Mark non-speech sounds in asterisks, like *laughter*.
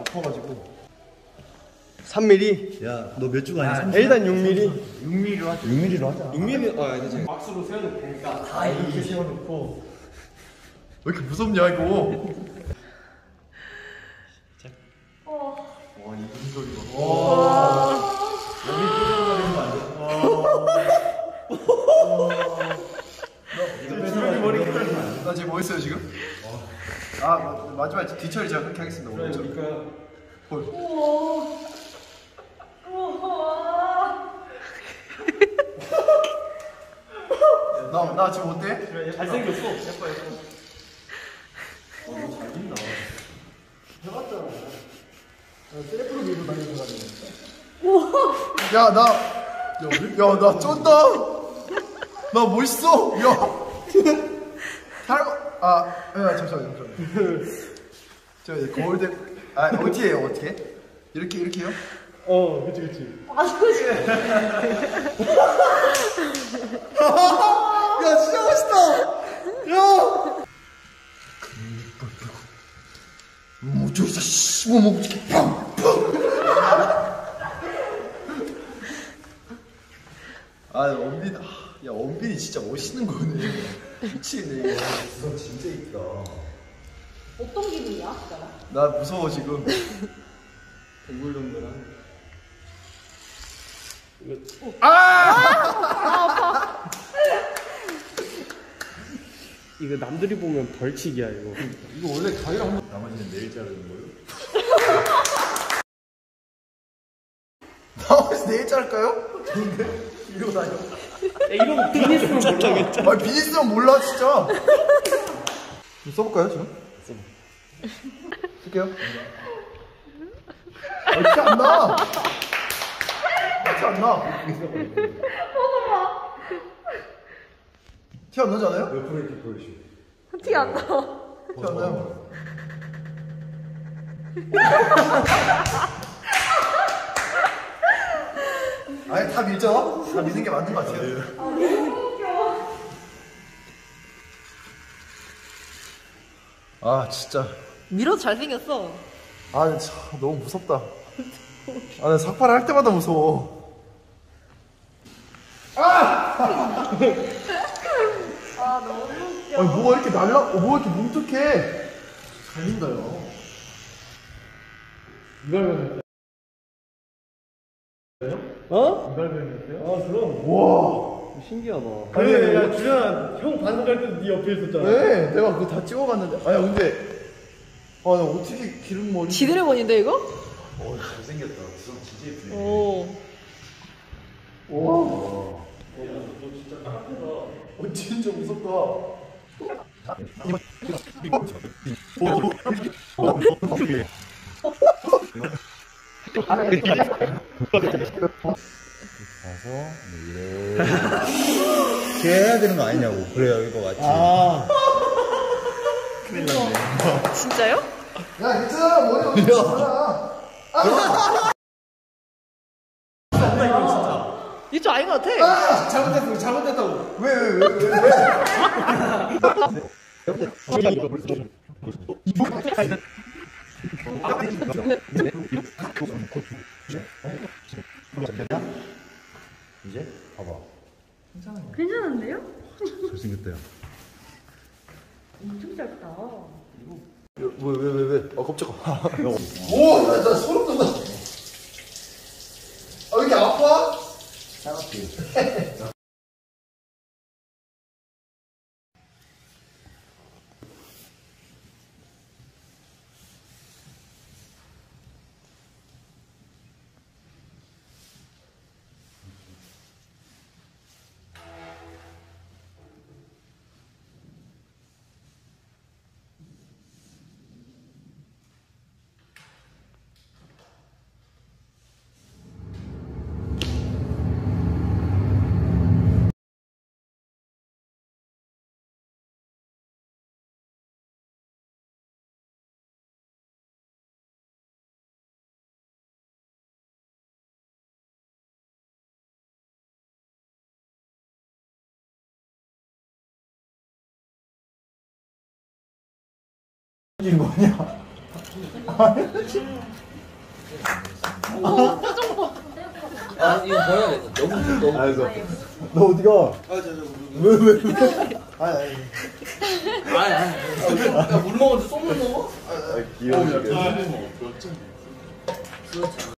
아파가지고. 3mm? 야 너 몇 주가 아니야? 일단 6mm 6mm로 하자. 6mm로 하자. 6mm? 아 이제 박수로 세워놓고 그러니까 다 이렇게 세워놓고. 왜 이렇게 무섭냐 이거? 어. 와이 소리가 와. 여기 뚫어버리면 안돼 *laughs* 요 지금? 아 마- 마지막에 뒤처리 제가 그렇게 하겠습니다 오늘 저. 나, 나 지금 어때? 잘생겼어. 예뻐 예뻐. 야, 나, 야, 나 쩐다. 나 멋있어. 야. *laughs* 잘, 아, 야, 잠시만요, 잠시만요. 저 이제 거울대, 아, 어떻게 해요, 어떻게? 이렇게, 이렇게요? 어, 그치 그치. 야, 진짜 멋있다. 야. 뭐, 저기서, 씨, 뭐, 뭐, 팡, 팡. 아, 원빈, 아, 야, 원빈이 진짜 멋있는 거네. 미치겠네, 이거. 너 진짜 이쁘다. 어떤 기분이야? 진짜? 나 무서워, 지금. 동글동글한. *laughs* 이거 남들이 보면 벌칙이야 이거. 이거 원래 가위랑 한 번. 나머지는 내일 자르는 거요? *laughs* 나머지 내일 자를까요? 좋은데? 이러고 다녀. 이런 비즈니스는 몰라. 아, 비즈니스는 몰라, 진짜. 좀 써볼까요, 지금? 쓸게요. 아, 티안 나. 티 안 나. 티안 나지 않아요? 몇 프로이렇게 보여주시 티안 나. 티안 나요? *laughs* 아니, 다 밀죠? 다 미는 게 맞는 것 같아요. 아, 진짜. 밀어도 잘생겼어. 아, 참, 너무 무섭다. 아, 나 삭발을 할 때마다 무서워. 아, 너무 웃겨. 아니, 뭐가 이렇게 날라, 어, 뭐가 이렇게 뭉툭해. 잘린다요. 이걸 배 어? 배웠어요? 아 그럼. 와. 신기하다. 아니, 그래, 야 준현 형 반응할 때도 네 옆에 있었잖아. 네, 내가 그거 다 찍어갔는데. 아야, 근데. 아, 나 어떻게 기름 머리. 지드래곤인데 이거? 어, 잘생겼다. 구성 진짜 예쁘네. 오. 와. 어, 진짜 무섭다. 가서 뭐 이렇게 해야 되는 거 아니냐고. 그래야 이거 맞지. 아. 진짜요? 야, 괜찮아. 머리 어디 있어? 이쪽 아닌 것 같아. 아, 잘못했어, 잘못했다고. 왜, 왜, 왜, 왜, 왜? 이제 봐봐. 괜찮은데요? 잘생겼다. 야. 엄청 짧다. 왜, 왜, 왜, 왜? 아, 깜짝아. *laughs* 오, 나, 나 소름 돋아. 오, 표정 아 이거 버려야겠다. 너무 너무. 알았어. 너 어디 가? 왜, 왜, 왜? 아, 아니. 아니 아니. 야물 먹었는데 ส้물 먹어? 아, 귀여워. Thank